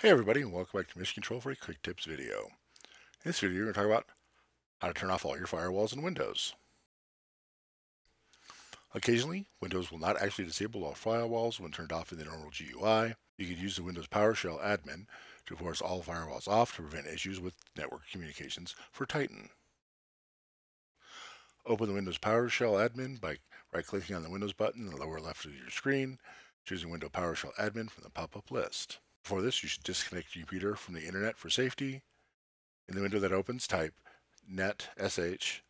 Hey everybody and welcome back to Mission Control for a quick tips video. In this video we're going to talk about how to turn off all your firewalls in Windows. Occasionally, Windows will not actually disable all firewalls when turned off in the normal GUI. You can use the Windows PowerShell admin to force all firewalls off to prevent issues with network communications for Titan. Open the Windows PowerShell admin by right-clicking on the Windows button in the lower left of your screen, choosing Windows PowerShell admin from the pop-up list. For this, you should disconnect your computer from the internet for safety. In the window that opens, type net sh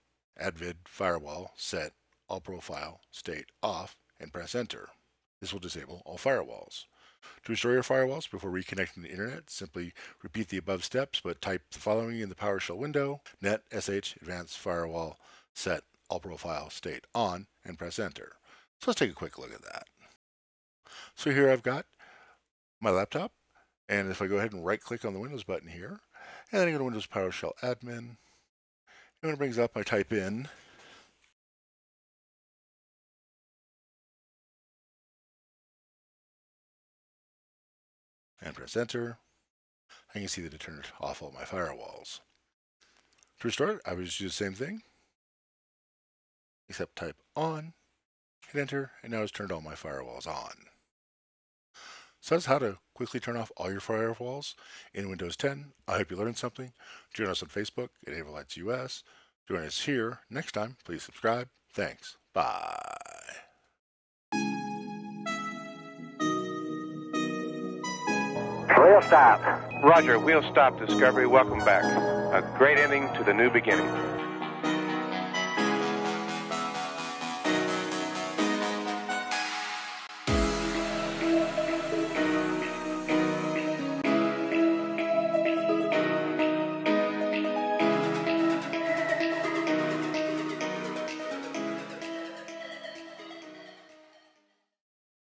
advid firewall set all profile state off and press enter. This will disable all firewalls. To restore your firewalls before reconnecting the internet, simply repeat the above steps, but type the following in the PowerShell window, net sh advanced firewall set all profile state on and press enter. So let's take a quick look at that. So here I've got my laptop and if I go ahead and right click on the Windows button here, and then I go to Windows PowerShell Admin, and when it brings up, I type in and press enter. I can see that it turned off all my firewalls. To restart, I would just do the same thing, except type on, hit enter, and now it's turned all my firewalls on. So that's how to quickly turn off all your firewalls in Windows 10. I hope you learned something. Join us on Facebook at Avolites US. Join us here next time. Please subscribe. Thanks. Bye. Wheel stop. Roger, wheel stop Discovery. Welcome back. A great ending to the new beginning.